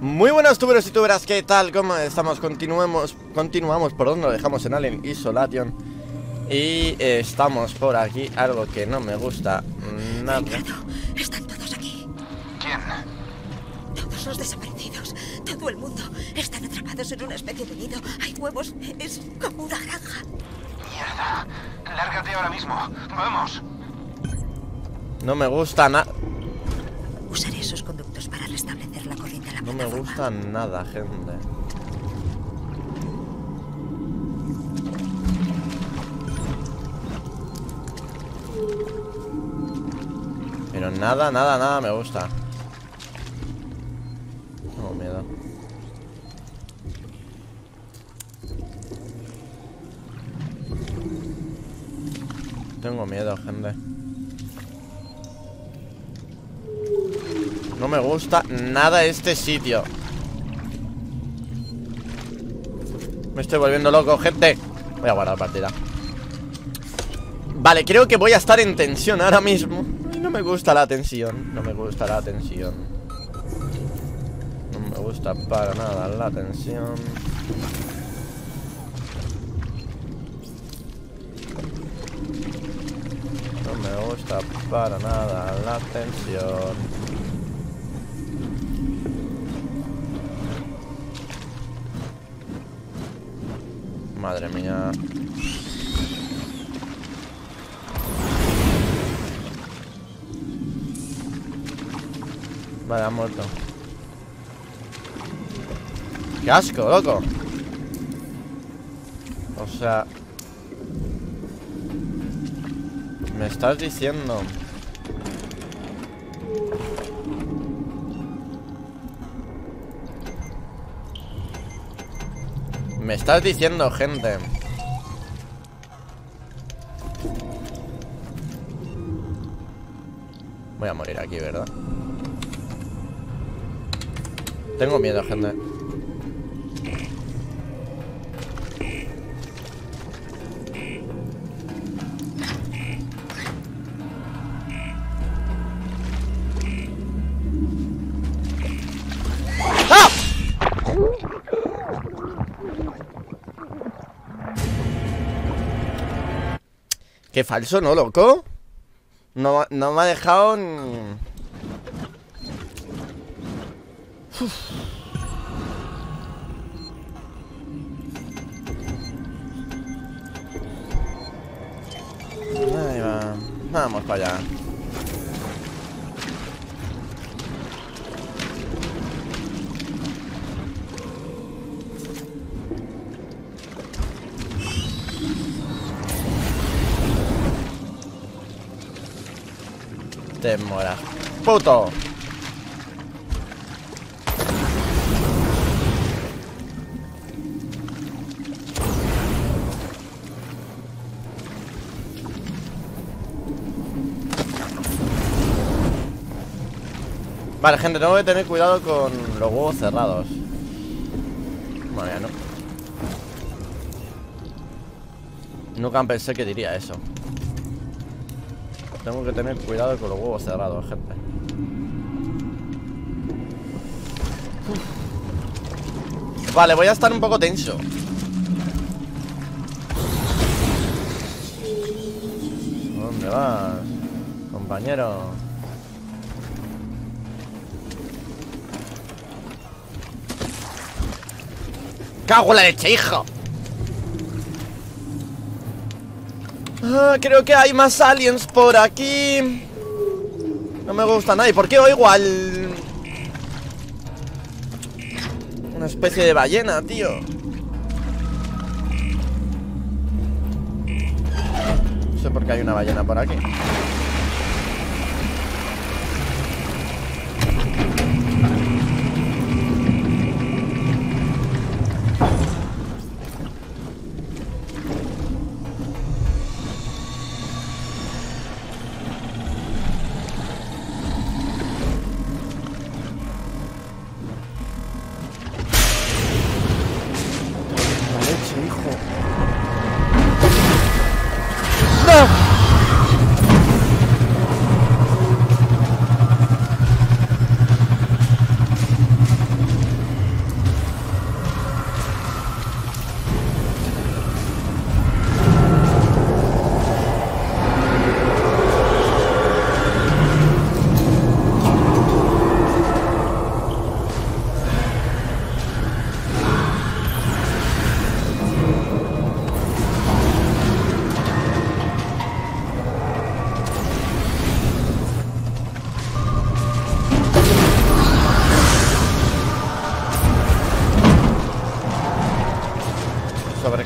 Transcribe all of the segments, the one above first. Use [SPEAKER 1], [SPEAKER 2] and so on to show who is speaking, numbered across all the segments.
[SPEAKER 1] Muy buenas tuberos y tuberas, ¿qué tal? ¿Cómo estamos? Continuemos, continuamos por donde lo dejamos en Alien Isolation Y eh, estamos por aquí, algo que no me gusta nada.
[SPEAKER 2] Están todos aquí.
[SPEAKER 3] ¿Quién?
[SPEAKER 2] Todos los desaparecidos. Todo el mundo. Están atrapados en una especie de nido. Hay huevos. Es como una granja.
[SPEAKER 3] Mierda. Lárgate ahora mismo. Vamos.
[SPEAKER 1] No me gusta nada
[SPEAKER 2] Usaré esos conductos para restablecer la corriente a la
[SPEAKER 1] No me gusta nada, gente. Pero nada, nada, nada me gusta. Tengo miedo. Tengo miedo, gente No me gusta nada este sitio. Me estoy volviendo loco, gente. Voy a guardar partida. Vale, creo que voy a estar en tensión ahora mismo. No me gusta la tensión. No me gusta la tensión. No me gusta para nada la tensión. No me gusta para nada la tensión Madre mía. Vale, ha muerto. ¡Qué asco, loco! O sea... Me estás diciendo... Me estás diciendo, gente Voy a morir aquí, ¿verdad? Tengo miedo, gente Qué falso, ¿no, loco? No, no me ha dejado. Ahí va. Vamos para allá. Te moras. ¡Puto! Vale, gente, tengo que tener cuidado con los huevos cerrados. Bueno, ya no. Nunca pensé que diría eso. Tengo que tener cuidado con los huevos cerrados, gente. Vale, voy a estar un poco tenso. ¿Dónde vas, compañero? ¡Cago en la leche, hijo! Ah, creo que hay más aliens por aquí. No me gusta nada ¿Y por qué oigo al...? Una especie de ballena, tío No sé por qué hay una ballena por aquí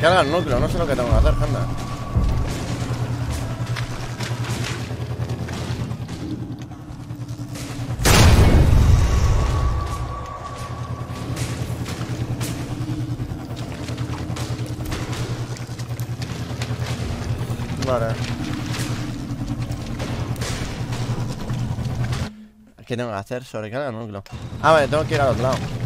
[SPEAKER 1] Sobrecarga el núcleo, no sé lo que tengo que hacer, gente. Vale. ¿Qué tengo que hacer? Sobrecarga el núcleo. Ah, vale, tengo que ir al otro lado.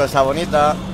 [SPEAKER 1] Cosa bonita.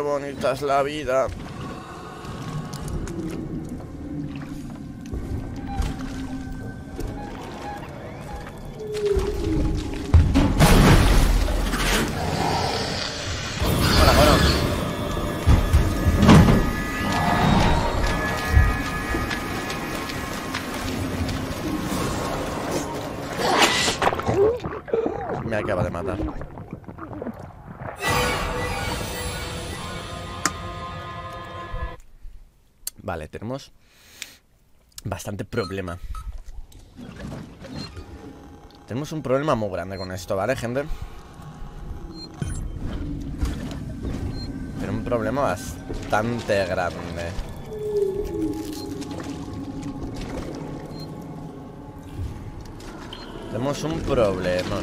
[SPEAKER 1] Bonita es la vida. Vale, tenemos bastante problema. Tenemos un problema muy grande con esto, ¿vale, gente? Pero un problema bastante grande. Tenemos un problema.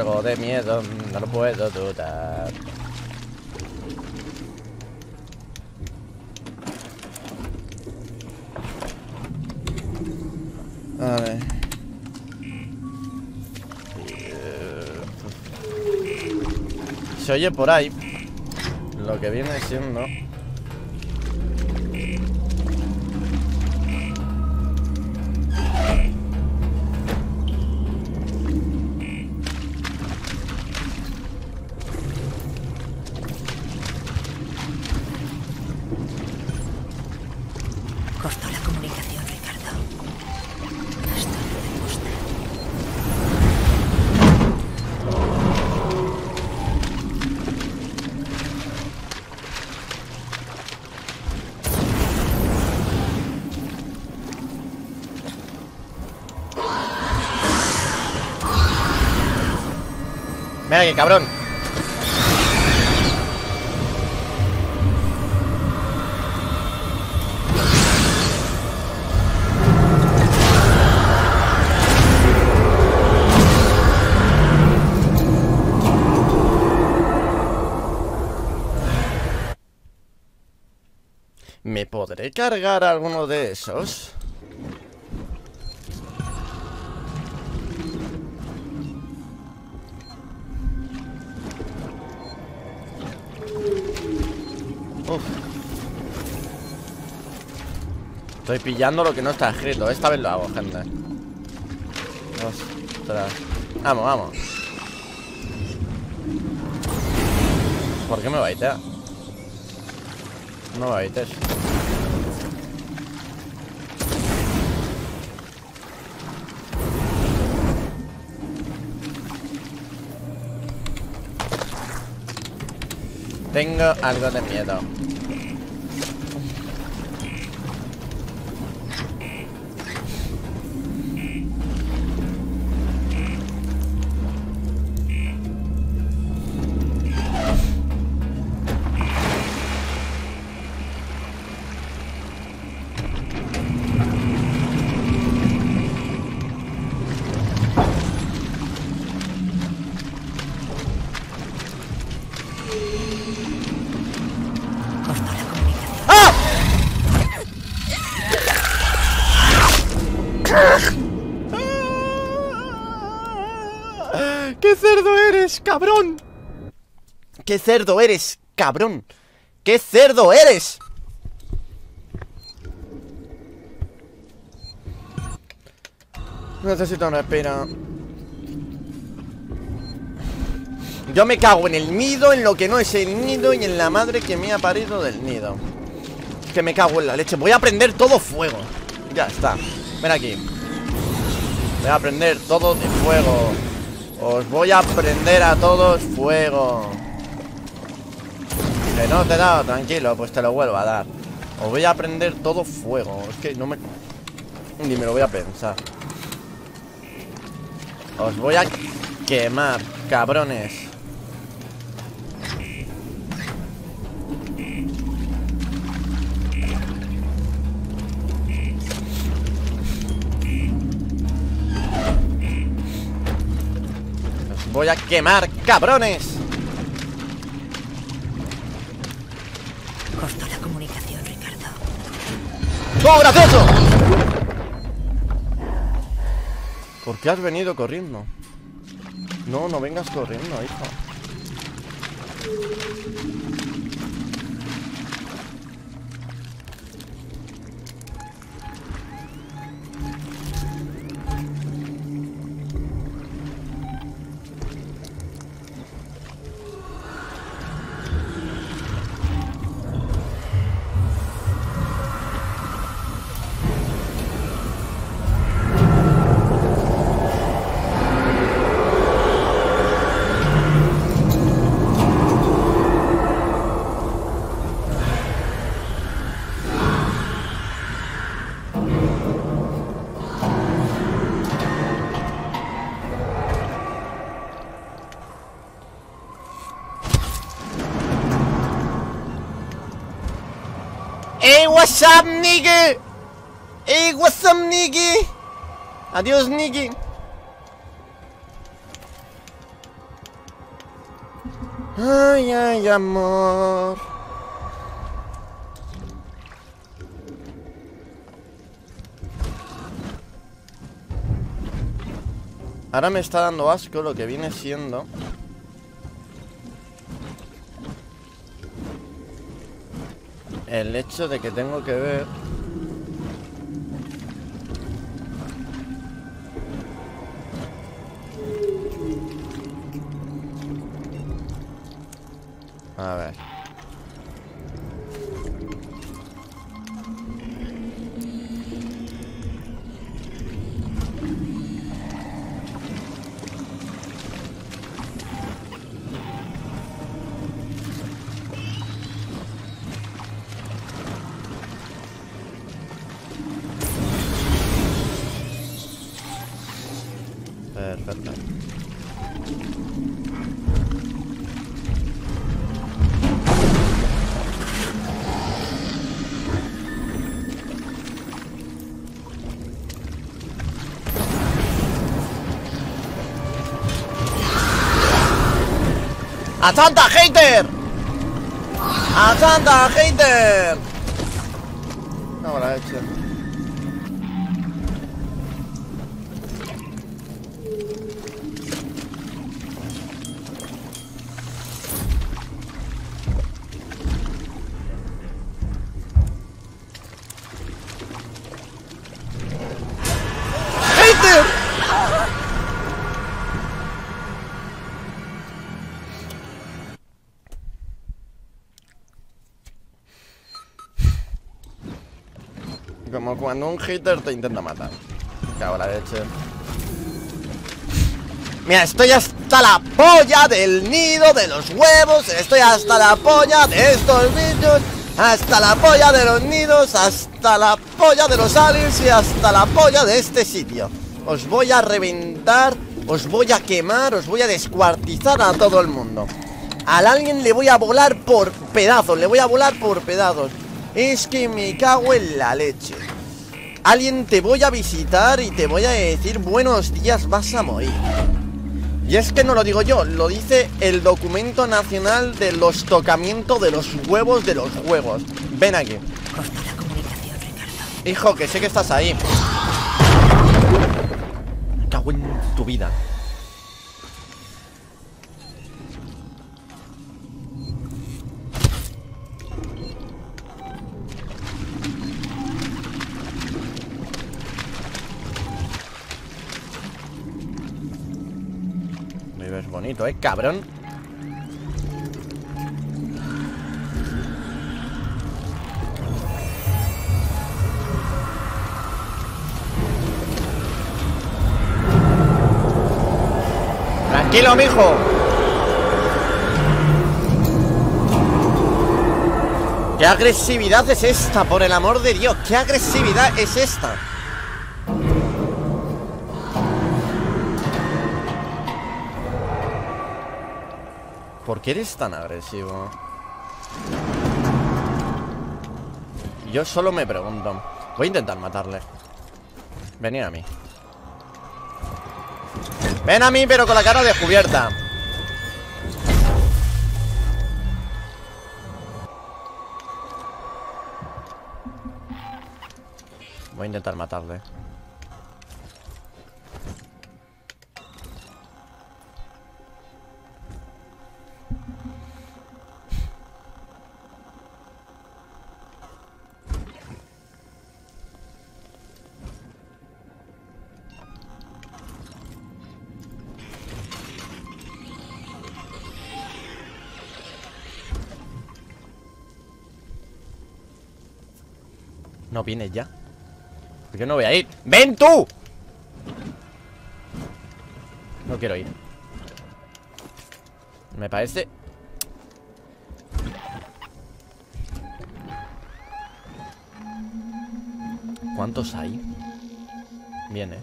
[SPEAKER 1] Algo de miedo, no lo puedo dudar. A ver. Se oye por ahí lo que viene siendo.
[SPEAKER 2] Cortó la comunicación, Ricardo. Esto no me gusta.
[SPEAKER 1] Mira que cabrón. Cargar alguno de esos? Uf. Estoy pillando lo que no está escrito Esta vez lo hago, gente Ostras Vamos, vamos ¿Por qué me baitea? No baites Tengo algo de miedo ¡Qué cerdo eres, cabrón! ¡Qué cerdo eres! Necesito un respiro Yo me cago en el nido, en lo que no es el nido Y en la madre que me ha parido del nido. Que me cago en la leche. Voy a prender todo fuego. Ya está. Ven aquí. Voy a prender todo de fuego. Os voy a prender a todos fuego No te he dado, tranquilo Pues te lo vuelvo a dar. Os voy a prender todo fuego Es que no me... Ni me lo voy a pensar. Os voy a quemar, cabrones. Os voy a quemar, cabrones
[SPEAKER 2] Cortó la comunicación, Ricardo.
[SPEAKER 1] ¡Oh, gracioso! ¿Por qué has venido corriendo? No, no vengas corriendo, hijo what's up, nigga! ¡Hey, what's up, nigga! Adiós, nigga Ay, ay, amor Ahora me está dando asco lo que viene siendo El hecho de que tengo que ver ¡A Santa Hater! ¡A Santa Hater! Cuando un hater te intenta matar. Cago la leche. Mira, estoy hasta la polla del nido, de los huevos. Estoy hasta la polla de estos bichos. Hasta la polla de los nidos. Hasta la polla de los aliens. Y hasta la polla de este sitio. Os voy a reventar. Os voy a quemar. Os voy a descuartizar a todo el mundo. Al alien le voy a volar por pedazos. Le voy a volar por pedazos. Es que me cago en la leche. Alguien te voy a visitar y te voy a decir buenos días, vas a morir. Y es que no lo digo yo, lo dice el documento nacional de los tocamientos de los huevos de los juegos. Ven aquí.
[SPEAKER 2] Corta la comunicación, Ricardo.
[SPEAKER 1] Hijo, que sé que estás ahí. Me cago en tu vida. Bonito, ¿eh, cabrón? Tranquilo, mijo. ¿Qué agresividad es esta? Por el amor de Dios, ¿qué agresividad es esta? ¿Por qué eres tan agresivo? Yo solo me pregunto. Voy a intentar matarle. Venid a mí. Ven a mí, pero con la cara descubierta. Voy a intentar matarle. No vienes ya. ¿Por qué no voy a ir? ¡Ven tú! No quiero ir. Me parece... ¿Cuántos hay? Viene.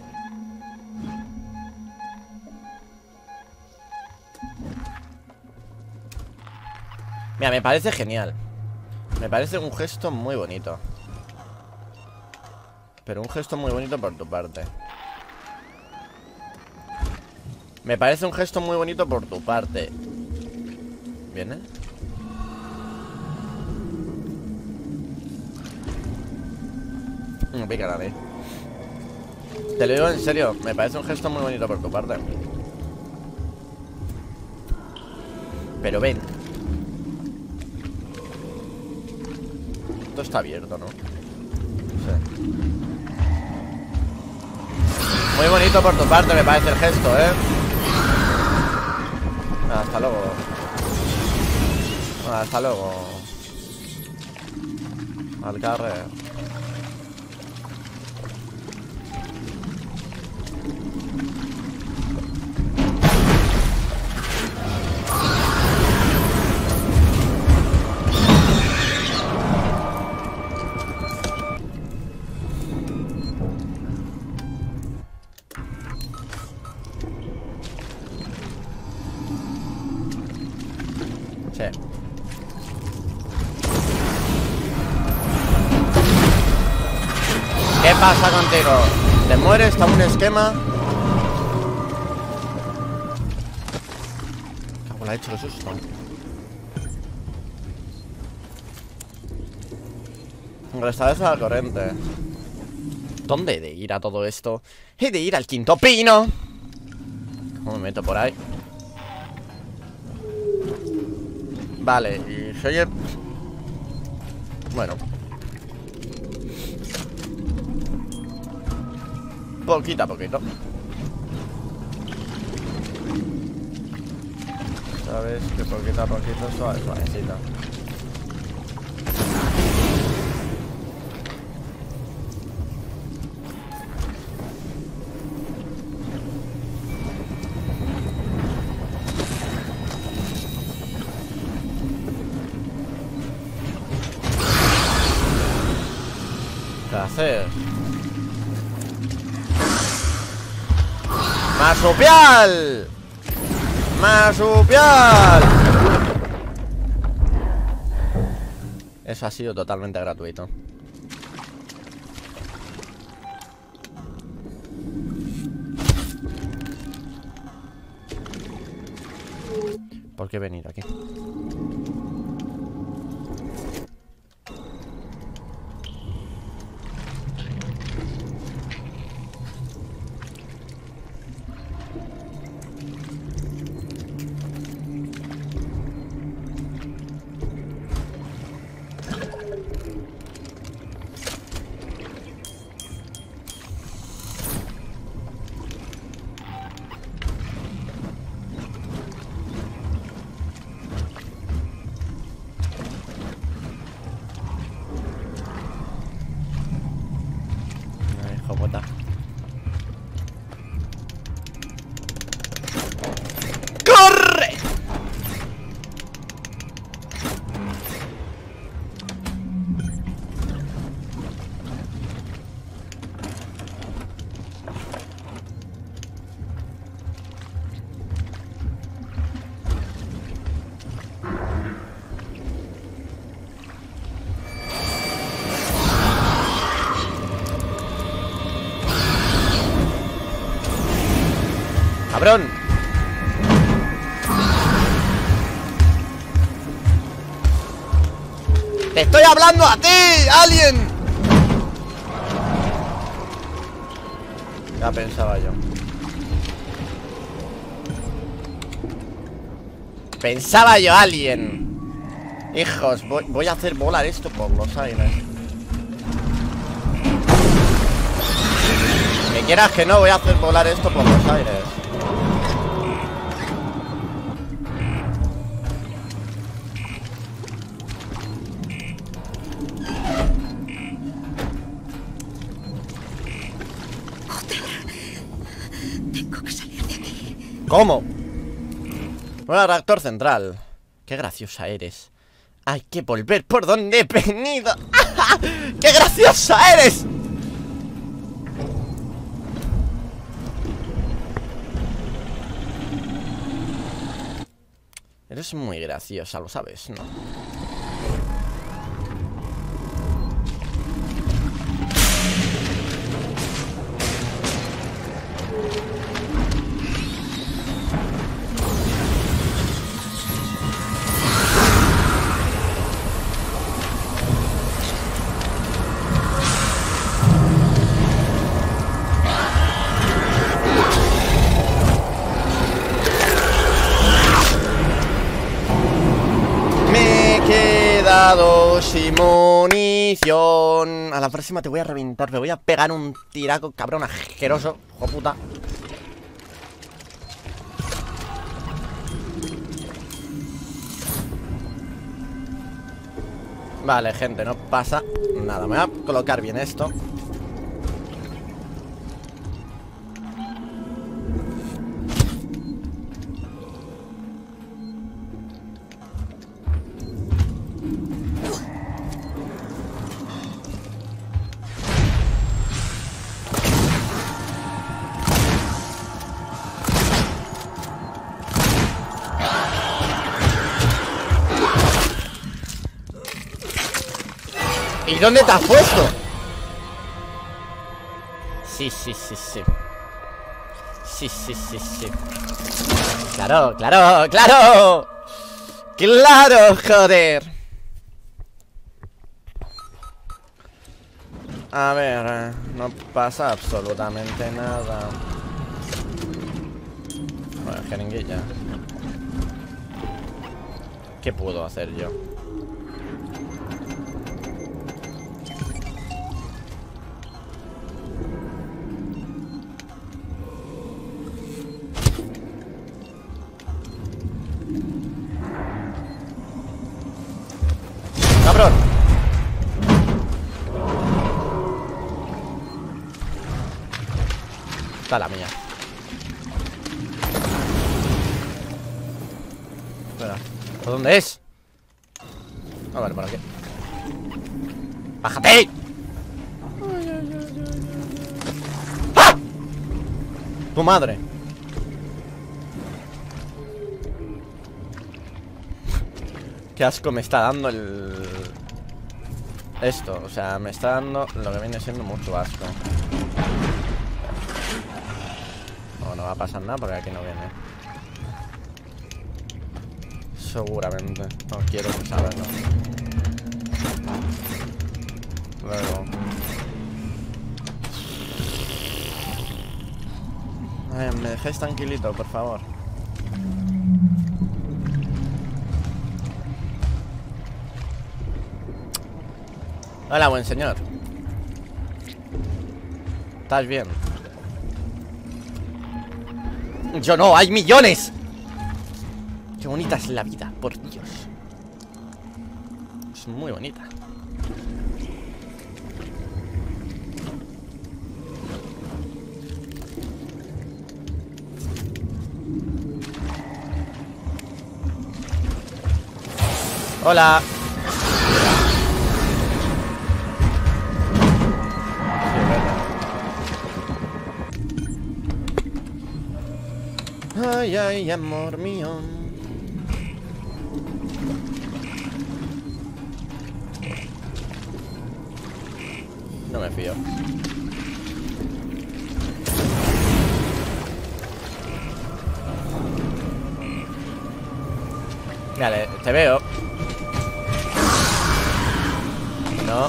[SPEAKER 1] Mira, me parece genial. Me parece un gesto muy bonito. Pero un gesto muy bonito por tu parte. Me parece un gesto muy bonito por tu parte. ¿Viene? Me pica a mí. Te lo digo en serio, me parece un gesto muy bonito por tu parte. Pero ven. Esto está abierto, ¿no? Sí. Muy bonito por tu parte, me parece el gesto, ¿eh? Hasta luego. Hasta luego. Al carrer. Pasa contigo? ¿Te mueres? ¿Está un esquema? Cago la hecho, qué susto. Restablece la corriente. ¿Dónde he de ir a todo esto? He de ir al quinto pino. ¿Cómo me meto por ahí? Vale, y soy el... Bueno. Poquito a poquito. Sabes que poquito a poquito, suave, suavecito. ¿Qué haces? ¡Marsupial! ¡Marsupial! Eso ha sido totalmente gratuito. ¿Por qué he venido aquí? ¡Cabrón! ¡Te estoy hablando a ti, alien! Ya pensaba yo. Pensaba yo, alien. Hijos, voy, voy a hacer volar esto por los aires. Que quieras que no, voy a hacer volar esto por los aires. ¿Cómo? Hola, reactor central. Qué graciosa eres. Hay que volver por donde he venido. ¡Qué graciosa eres! Eres muy graciosa, lo sabes, ¿no? Próxima te voy a reventar. Me voy a pegar un tiraco, cabrón asqueroso. Hijo puta. Vale, gente, no pasa nada. Me voy a colocar bien esto. ¿Y dónde te has puesto? Sí, sí, sí, sí. Sí, sí, sí, sí. Claro, claro, claro. Claro, joder. A ver, no pasa absolutamente nada. Bueno, jeringuilla. ¿Qué puedo hacer yo? Dónde es? A ver, ¿para qué? ¡Bájate! ¡Ah! Tu madre. Qué asco me está dando el... Esto, o sea, me está dando lo que viene siendo mucho asco. No, no va a pasar nada porque aquí no viene. Seguramente. No quiero saberlo. Luego. Me dejéis tranquilito, por favor. Hola, buen señor. ¿Estás bien? Yo no, hay millones. Qué bonita es la vida, por Dios. Es muy bonita. Hola. Ay, ay, amor mío. No me fío. Vale, te veo. No.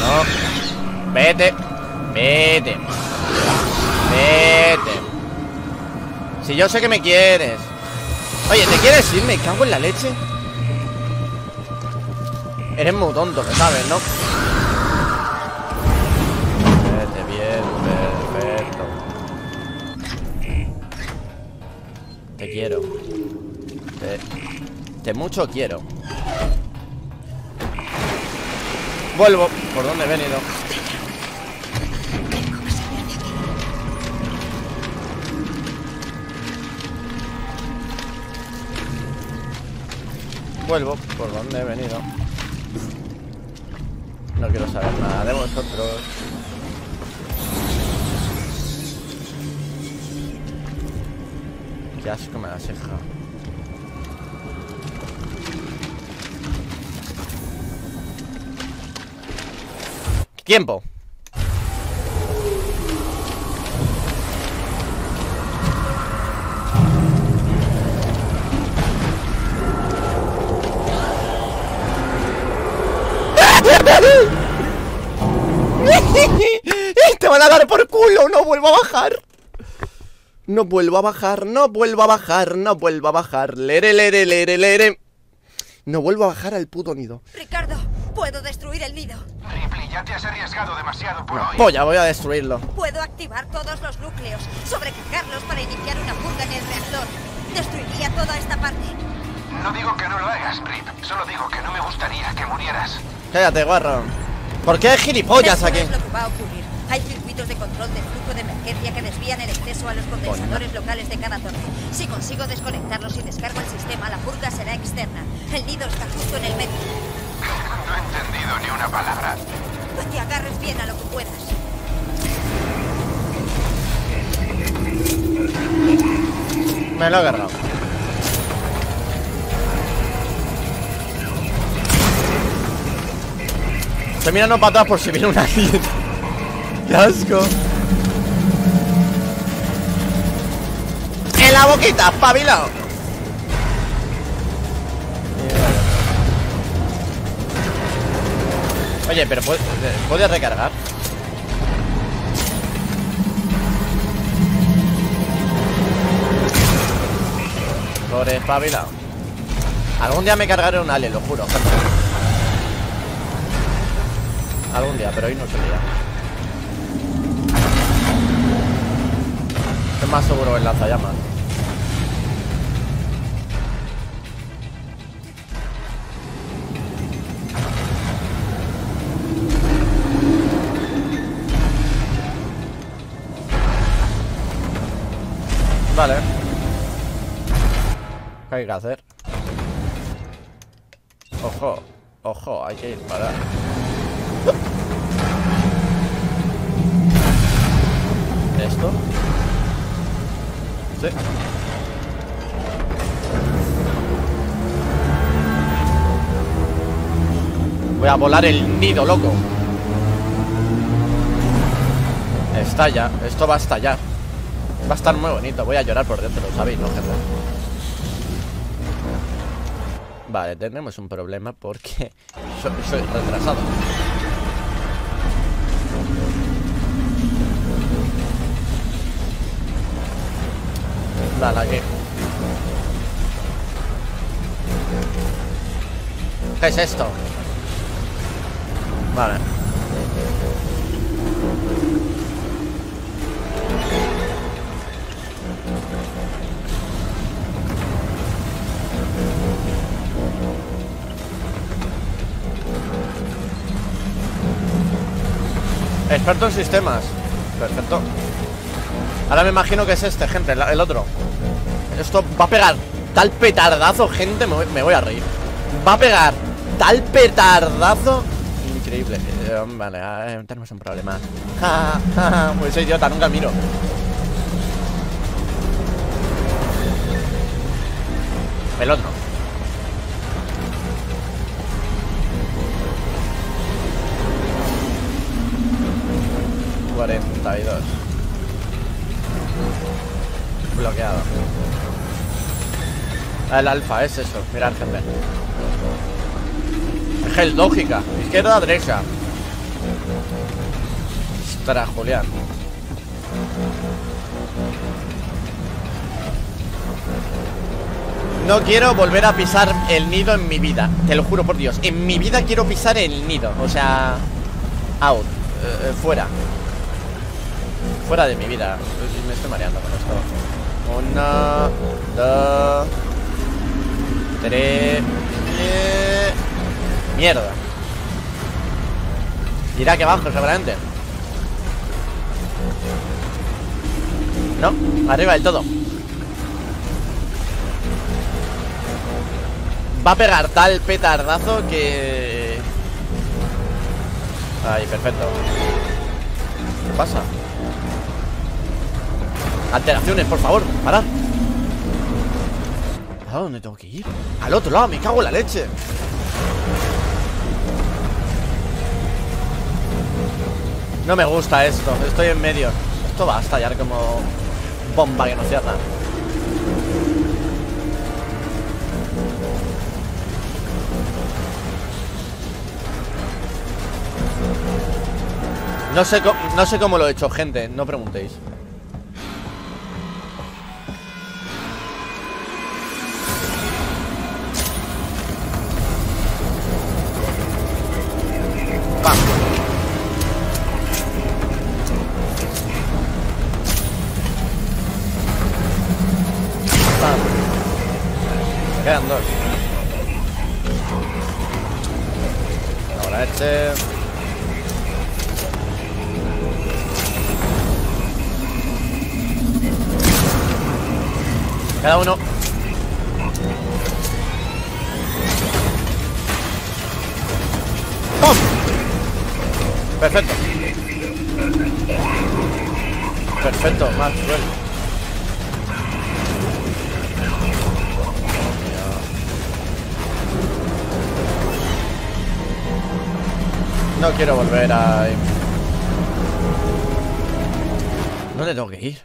[SPEAKER 1] No. Vete. Vete. Vete. Si yo sé que me quieres. Oye, ¿te quieres ir? Me cago en la leche. Eres muy tonto, lo sabes, ¿no? Vete bien, perfecto. Te quiero. Te, te mucho quiero. Vuelvo. ¿Por dónde he venido? Vuelvo. ¿Por dónde he venido? No quiero saber nada de vosotros. Qué asco me das, hija. Tiempo. Vuelvo a bajar. No vuelvo a bajar, no vuelvo a bajar, no vuelvo a bajar. Lere, lere, lere, lere. No vuelvo a bajar al puto nido.
[SPEAKER 2] Ricardo, puedo destruir el nido.
[SPEAKER 3] Ripley, ya te has arriesgado demasiado por hoy.
[SPEAKER 1] Polla, voy a destruirlo.
[SPEAKER 2] Puedo activar todos los núcleos, sobrecargarlos para iniciar una fuga en el reactor. Destruiría toda esta parte.
[SPEAKER 3] No digo que no lo hagas, Rip. Solo digo que no me gustaría que murieras.
[SPEAKER 1] Cállate, guarro. ¿Por qué hay gilipollas
[SPEAKER 2] Esto
[SPEAKER 1] aquí?
[SPEAKER 2] es lo que va a ocurrir. Hay circuitos de control del flujo de emergencia que desvían el exceso a los condensadores locales de cada torre. Si consigo desconectarlos y descargo el sistema, la purga será externa. El nido está justo en el medio.
[SPEAKER 3] No he entendido ni una palabra.
[SPEAKER 2] Que te agarres bien a lo que puedas.
[SPEAKER 1] Me lo he agarrado. Estoy mirando para atrás por si viene una ¡Qué asco! ¡En la boquita, espabilado! Oye, pero ¿puedes, ¿puedes recargar? Por espabilado Algún día me cargaré un alien, lo juro. Algún día, pero hoy no es el día. Es más seguro el lanzallamas. Vale. ¿Qué hay que hacer? Ojo, ojo, hay que disparar. ¿Esto? Voy a volar el nido, loco. Estalla, esto va a estallar. Va a estar muy bonito, voy a llorar por dentro, sabéis, ¿no, gente? Vale, tenemos un problema porque soy, soy retrasado. Aquí. ¿Qué es esto? Vale. Experto en sistemas. Perfecto. Ahora me imagino que es este, gente, el, otro. Esto va a pegar tal petardazo, gente, me voy, a reír. Va a pegar tal petardazo. Increíble. Eh, vale, eh, tenemos un problema. Pues soy idiota, nunca miro. El otro. El alfa es eso, mirad gente. Gel lógica, izquierda, derecha. Ostras, Julián. No quiero volver a pisar el nido en mi vida. Te lo juro por Dios. En mi vida quiero pisar el nido. O sea... Out. Eh, eh, Fuera. Fuera de mi vida. Me estoy mareando con esto. Una Dos Tres eh, Mierda. Irá que abajo seguramente. No, arriba del todo. Va a pegar tal petardazo que... Ahí, perfecto. ¿Qué pasa? Alteraciones, por favor, parad ¿A dónde tengo que ir? Al otro lado, me cago en la leche. No me gusta esto, estoy en medio. Esto va a estallar como bomba que no cierra No sé, no sé cómo lo he hecho, gente, no preguntéis No quiero volver a... ¿Dónde tengo que ir?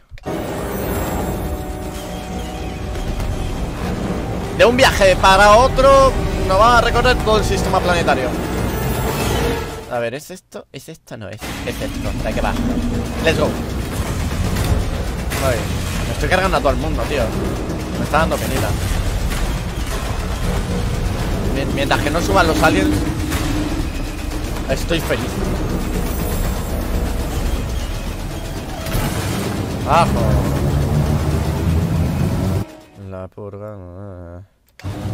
[SPEAKER 1] De un viaje para otro Nos va a recorrer todo el sistema planetario A ver, ¿es esto? ¿Es esto? No, es, es esto ¿De qué va? Let's go Ay, Me estoy cargando a todo el mundo, tío Me está dando penita Mientras que no suban los aliens Estoy feliz. Abajo La purga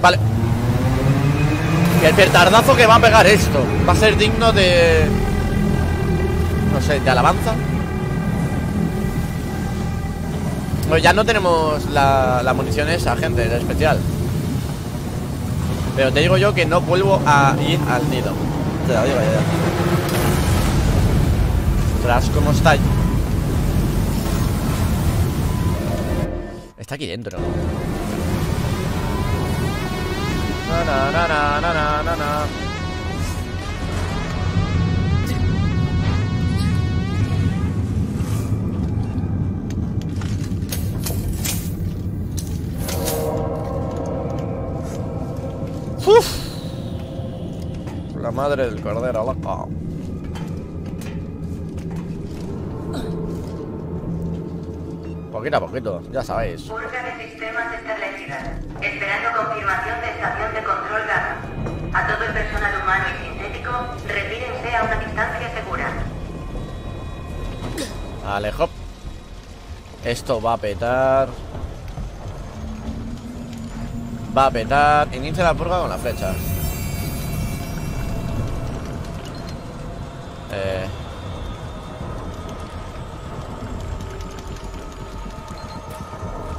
[SPEAKER 1] Vale. El petardazo que va a pegar esto Va a ser digno de No sé, de alabanza. Bueno, ya no tenemos la, la munición esa, gente, la especial. Pero te digo yo que no vuelvo a ir al nido Te la digo ya Tras cómo está Está aquí dentro. Na, na, na, na, na, na, na. Madre del cordero loco. Poquito a poquito, ya sabéis.
[SPEAKER 4] Purga de sistemas establecida. Esperando confirmación de estación de control Gamma. A todo el personal humano y sintético, retírense a una distancia segura.
[SPEAKER 1] Alejo. Esto va a petar. Va a petar. Inicia la purga con las flechas.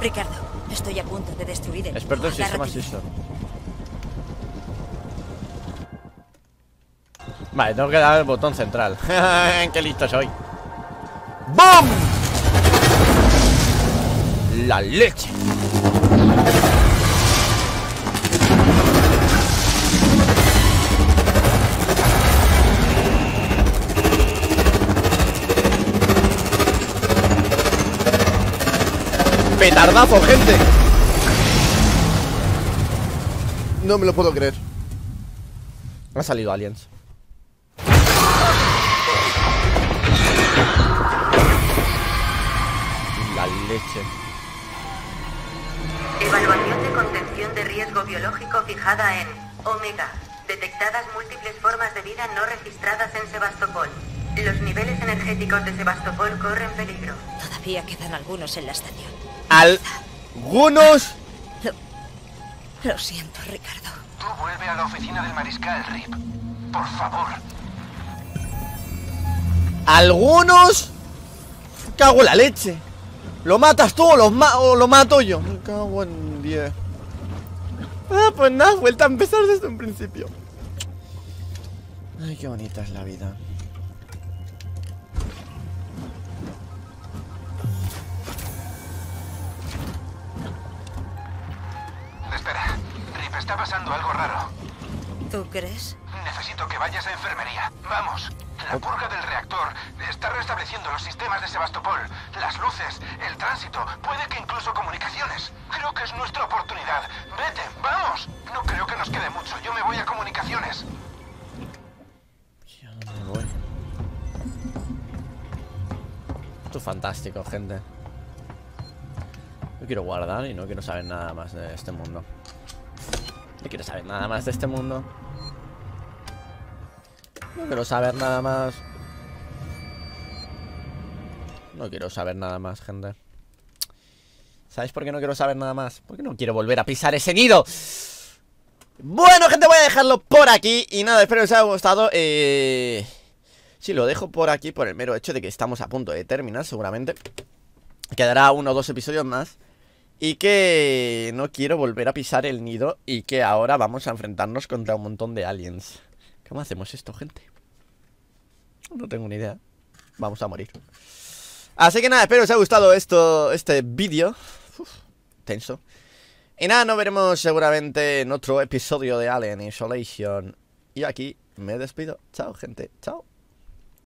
[SPEAKER 2] Ricardo, estoy a punto de destruir el...
[SPEAKER 1] Experto en sistemas. ISO. Vale, tengo que dar el botón central. ¡Qué listo soy! ¡Bum! La leche. Petardazo, gente. No me lo puedo creer. Han salido aliens. La leche.
[SPEAKER 4] Evaluación de contención de riesgo biológico fijada en Omega. Detectadas múltiples formas de vida no registradas en Sebastopol. Los niveles energéticos de Sebastopol corren peligro.
[SPEAKER 2] Todavía quedan algunos en la estación.
[SPEAKER 1] Algunos.
[SPEAKER 2] Lo, lo siento, Ricardo.
[SPEAKER 3] Tú vuelve a la oficina del mariscal, Rip. Por favor.
[SPEAKER 1] Algunos. Cago en la leche. ¿Lo matas tú o, los ma- o lo mato yo? Me cago en 10. Ah, pues nada, vuelta a empezar desde un principio. Ay, qué bonita es la vida.
[SPEAKER 3] Espera. Rip, está pasando algo raro.
[SPEAKER 2] ¿Tú crees?
[SPEAKER 3] Necesito que vayas a enfermería. Vamos. La purga del reactor está restableciendo los sistemas de Sebastopol, las luces, el tránsito, puede que incluso comunicaciones. Creo que es nuestra oportunidad. Vete, vamos. No creo que nos quede mucho. Yo me voy a comunicaciones.
[SPEAKER 1] Ya me voy. Esto es fantástico, gente. Yo quiero guardar y no quiero saber nada más de este mundo. No quiero saber nada más de este mundo. No quiero saber nada más. No quiero saber nada más, gente. ¿Sabéis por qué no quiero saber nada más? Porque no quiero volver a pisar ese nido. Bueno, gente, voy a dejarlo por aquí. Y nada, espero que os haya gustado. Eh... Sí, lo dejo por aquí por el mero hecho de que estamos a punto de terminar, seguramente. Quedará uno o dos episodios más. Y que no quiero volver a pisar el nido. Y que ahora vamos a enfrentarnos contra un montón de aliens. ¿Cómo hacemos esto, gente? No tengo ni idea. Vamos a morir. Así que nada, espero que os haya gustado esto, este vídeo. Tenso. Y nada, nos veremos seguramente en otro episodio de Alien Isolation. Y aquí me despido. Chao, gente. Chao.